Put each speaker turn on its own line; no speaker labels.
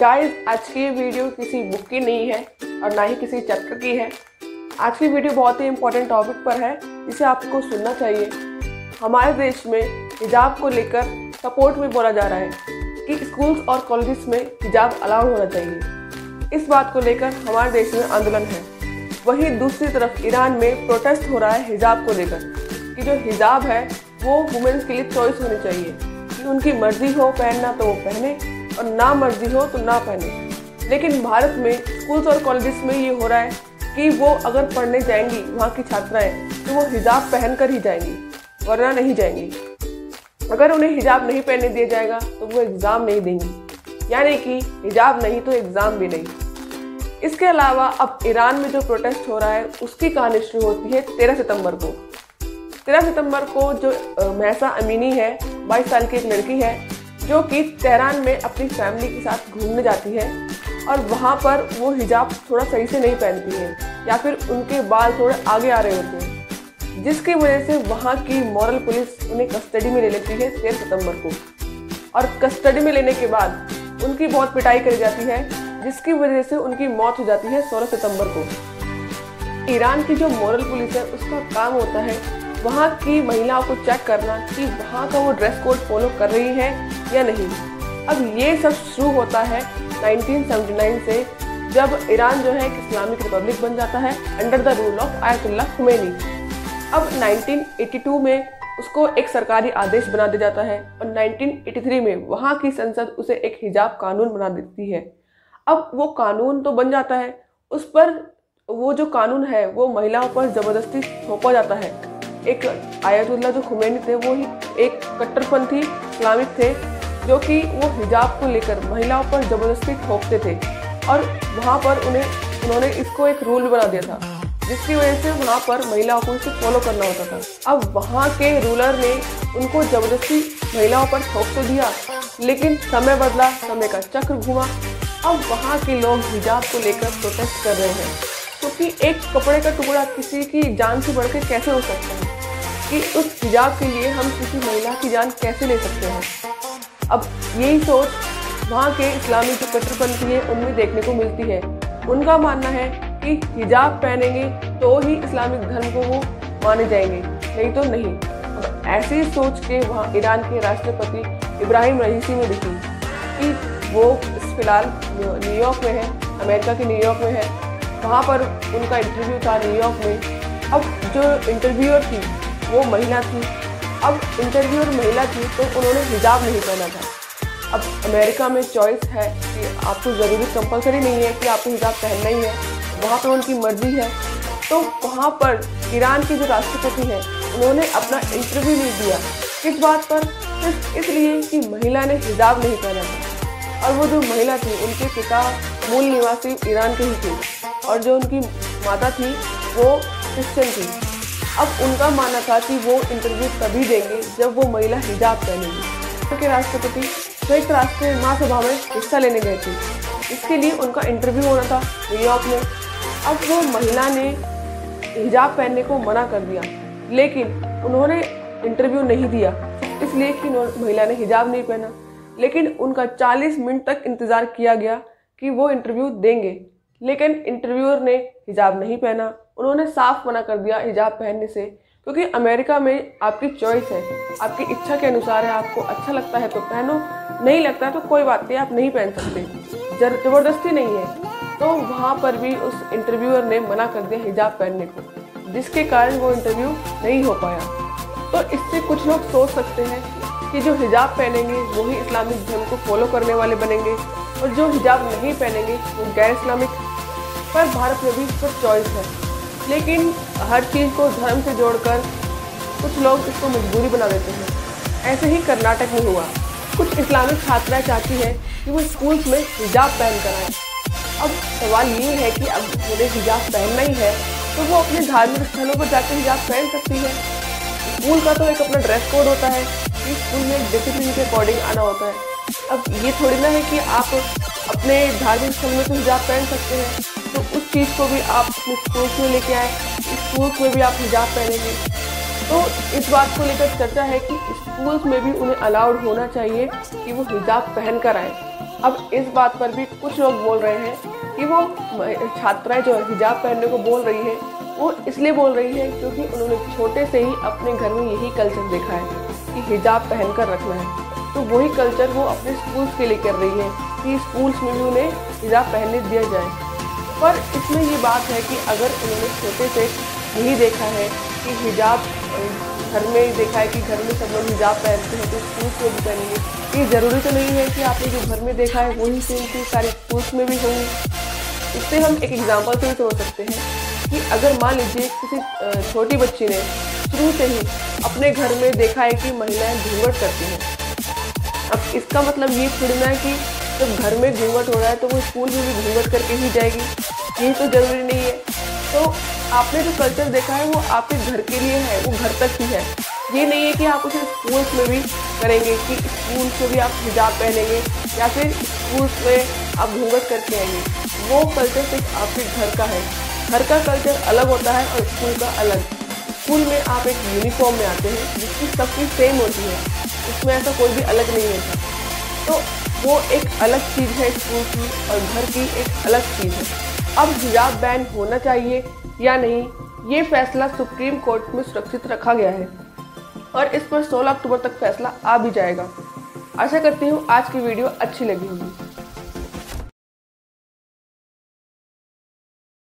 Guys आज की video किसी बुक की नहीं है और ना ही किसी चैप्टर की है। आज की वीडियो बहुत ही इम्पोर्टेंट टॉपिक पर है। इसे आपको सुनना चाहिए। हमारे देश में हिजाब को लेकर सपोर्ट में बोला जा रहा है कि स्कूल्स और कॉलेजेस में हिजाब अलाउड होना चाहिए। इस बात को लेकर हमारे देश में आंदोलन है। वहीं दूसरी तरफ़ ईरान में प्रोटेस्ट हो रहा है हिजाब को लेकर कि जो हिजाब है, वो वुमेन्स के लिए चॉइस होनी चाहिए। कि उनकी मर्ज़ी हो पहनना तो वो पहने। और ना मर्ज़ी हो तो ना पहने। लेकिन भारत में स्कूल्स और कॉलेजेस में ये हो रहा है कि वो अगर पढ़ने जाएँगी, वहाँ की छात्राएँ तो वो हिजाब पहन कर ही जाएँगी, वरना नहीं जाएँगी। अगर उन्हें हिजाब नहीं पहनने दिया जाएगा तो वो एग्ज़ाम नहीं देंगी। यानी कि हिजाब नहीं तो एग्ज़ाम भी नहीं। इसके अलावा अब ईरान में जो प्रोटेस्ट हो रहा है, उसकी कहानी शुरू होती है तेरह सितंबर को। तेरह सितंबर को जो महसा अमीनी है, बाईस साल की एक लड़की है जो कि तेहरान में अपनी फैमिली के साथ घूमने जाती है और वहाँ पर वो हिजाब थोड़ा सही से नहीं पहनती है, या फिर उनके बाल थोड़े आगे आ रहे होते हैं, जिसकी वजह से वहाँ की मॉरल पुलिस उन्हें कस्टडी में ले लेती है तेरह सितंबर को। और कस्टडी में लेने के बाद उनकी बहुत पिटाई करी जाती है, जिसकी वजह से उनकी मौत हो जाती है सोलह सितंबर को। ईरान की जो मॉरल पुलिस है, उसका काम होता है वहाँ की महिलाओं को चेक करना कि वहाँ का वो ड्रेस कोड फॉलो कर रही है या नहीं? अब ये सब शुरू होता है 1979 से, जब ईरान जो है एक इस्लामिक रिपब्लिक बन जाता है under the rule of Ayatollah Khomeini अब 1982 में उसको एक सरकारी आदेश बना दिया जाता है और 1983 में वहाँ की संसद उसे एक हिजाब कानून बना देती है। अब वो कानून तो बन जाता है, उस पर वो जो कानून है, वो महिलाओं पर ज़बरदस्ती थोपा जाता है। एक आयतुल्ला जो खुमैनी थे, वो ही एक कट्टरपंथी इस्लामिक थे जो कि वो हिजाब को लेकर महिलाओं पर ज़बरदस्ती ठोकते थे और वहाँ पर उन्हें, उन्होंने इसको एक रूल बना दिया था, जिसकी वजह से वहाँ पर महिलाओं को इसे फॉलो करना होता था। अब वहाँ के रूलर ने उनको ज़बरदस्ती महिलाओं पर ठोक तो दिया, लेकिन समय बदला, समय का चक्र घुमा। अब वहाँ के लोग हिजाब को लेकर प्रोटेस्ट कर रहे हैं, क्योंकि तो एक कपड़े का टुकड़ा किसी की जान से बढ़ कैसे हो सकता है? कि उस हिजाब के लिए हम किसी महिला की जान कैसे ले सकते हैं? अब यही सोच वहाँ के इस्लामी जो कट्टरपंथी है, उनमें देखने को मिलती है। उनका मानना है कि हिजाब पहनेंगे तो ही इस्लामिक धर्म को वो माने जाएँगे, नहीं तो नहीं। ऐसी सोच के वहाँ ईरान के राष्ट्रपति इब्राहिम रईसी ने दिखी कि वो फ़िलहाल न्यूयॉर्क में है, अमेरिका के न्यूयॉर्क में है। वहाँ पर उनका इंटरव्यू था न्यूयॉर्क में। अब जो इंटरव्यूअर थी, वो महिला थी। अब इंटरव्यूअर महिला थी तो उन्होंने हिजाब नहीं पहना था। अब अमेरिका में चॉइस है कि आपको ज़रूरी कंपलसरी नहीं है कि आपको हिजाब पहनना ही है, वहाँ पर उनकी मर्ज़ी है। तो वहाँ पर ईरान के जो राष्ट्रपति हैं, उन्होंने अपना इंटरव्यू नहीं दिया। किस बात पर सिर्फ़ इसलिए कि महिला ने हिजाब नहीं पहना था। और वो जो महिला थी, उनके पिता मूल निवासी ईरान के ही थे। और जो उनकी माता थी, वो क्रिश्चियन थी। अब उनका मानना था कि वो इंटरव्यू तभी देंगे जब वो महिला हिजाब पहनेगी। के राष्ट्रपति संयुक्त राष्ट्र महासभा में हिस्सा लेने गए थे। इसके लिए उनका इंटरव्यू होना था न्यूयॉर्क में। अब वो महिला ने हिजाब पहनने को मना कर दिया। लेकिन उन्होंने इंटरव्यू नहीं दिया। इसलिए कि महिला ने हिजाब नहीं पहना। लेकिन उनका 40 मिनट तक इंतज़ार किया गया कि वो इंटरव्यू देंगे। लेकिन इंटरव्यूअर ने हिजाब नहीं पहना। उन्होंने साफ़ मना कर दिया हिजाब पहनने से, क्योंकि अमेरिका में आपकी चॉइस है। आपकी इच्छा के अनुसार है, आपको अच्छा लगता है तो पहनो, नहीं लगता तो कोई बात नहीं, आप नहीं पहन सकते। ज़बरदस्ती नहीं है। तो वहाँ पर भी उस इंटरव्यूअर ने मना कर दिया हिजाब पहनने को, जिसके कारण वो इंटरव्यू नहीं हो पाया। तो इससे कुछ लोग सोच सकते हैं कि जो हिजाब पहनेंगे वही इस्लामिक धर्म को फॉलो करने वाले बनेंगे, और जो हिजाब नहीं पहनेंगे, वो गैर इस्लामिक पर भारत में भी इसको चॉइस है। लेकिन हर चीज़ को धर्म से जोड़कर कुछ लोग इसको मजबूरी बना देते हैं। ऐसे ही कर्नाटक में हुआ। कुछ इस्लामिक छात्राएँ चाहती हैं कि वो स्कूल्स में हिजाब पहन कर आए। अब सवाल ये है कि अब उन्हें हिजाब पहनना ही है तो वो अपने धार्मिक स्थलों पर जाकर हिजाब पहन सकती है। स्कूल का तो एक अपना ड्रेस कोड होता है, कि स्कूल में एक डिसिप्लिन के अकॉर्डिंग आना होता है। अब ये थोड़ी ना है कि आप अपने धार्मिक स्थल में तो हिजाब पहन सकते हैं। तो उस चीज़ को भी आप अपने स्कूल्स में लेके आए स्कूल्स में भी आप हिजाब पहनेंगे। तो इस बात को लेकर चर्चा है कि स्कूल्स में भी उन्हें अलाउड होना चाहिए कि वो हिजाब पहन कर आए। अब इस बात पर भी कुछ लोग बोल रहे हैं कि वो छात्राएँ जो हिजाब पहनने को बोल रही है, वो इसलिए बोल रही है क्योंकि उन्होंने छोटे से ही अपने घर में यही कल्चर देखा है कि हिजाब पहन कर रखना है। तो वही कल्चर वो अपने स्कूल्स के लिए कर रही है कि स्कूल्स में भी उन्हें हिजाब पहनने दिया जाए। पर इसमें ये बात है कि अगर उन्होंने छोटे से यही देखा है कि हिजाब घर में देखा है कि घर में सब लोग हिजाब पहनते हैं तो स्कूल्स में भी पहनेंगे? ये ज़रूरी तो नहीं है कि आपने जो घर में देखा है वही सेम चीज़ सारी स्कूल्स में भी होंगी। इससे हम एक एग्ज़ाम्पल से भी समझ सकते हैं कि अगर मान लीजिए किसी छोटी बच्ची ने शुरू से ही अपने घर में देखा है कि महिलाएँ घूंघट करती हैं। अब इसका मतलब ये थोड़ी ना है कि जब घर में घूंघट हो रहा है तो वो स्कूल में भी घूंघट करके ही जाएगी। ये तो ज़रूरी नहीं है। तो आपने जो कल्चर देखा है वो आपके घर के लिए है, वो घर तक ही है। ये नहीं है कि आप उसे स्कूल्स में भी करेंगे कि स्कूल्स में भी आप हिजाब पहनेंगे या फिर स्कूल्स में आप घूंघट करके आएँगे। वो कल्चर सिर्फ़ आपके घर का है। घर का कल्चर अलग होता है और स्कूल का अलग। स्कूल में आप एक यूनिफॉर्म में आते हैं, जिसकी सबकी सेम होती है। उसमें ऐसा कोई भी अलग नहीं होता। तो वो एक अलग चीज़ है स्कूल की और घर की एक अलग चीज़ है। अब हिजाब बैन होना चाहिए या नहीं, ये फैसला सुप्रीम कोर्ट में सुरक्षित रखा गया है और इस पर 16 अक्टूबर तक फैसला आ भी जाएगा। आशा करती हूँ आज की वीडियो अच्छी लगी होगी।